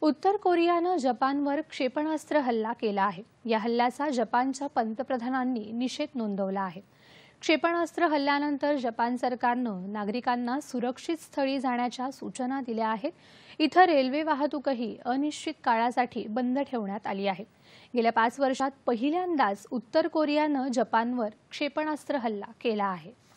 उत्तर कोरियानं जपानवर क्षेपणास्त्र हल्ला केला आहे. या हल्ल्याचा जपानच्या पंतप्रधानांनी निषेध नोंदवला आहे. क्षेपणास्त्र हल्ल्यानंतर जपान सरकारनं नागरिकांना सुरक्षित स्थळी जाण्याच्या सूचना दिल्या आहेत. इथं रेल्वे वाहतूकही अनिश्चित काळासाठी बंद ठेवण्यात आली आहे. गेल्या पाच वर्षात पहिल्यांदाच उत्तर कोरियानं जपानवर क्षेपणास्त्र हल्ला केला आहे.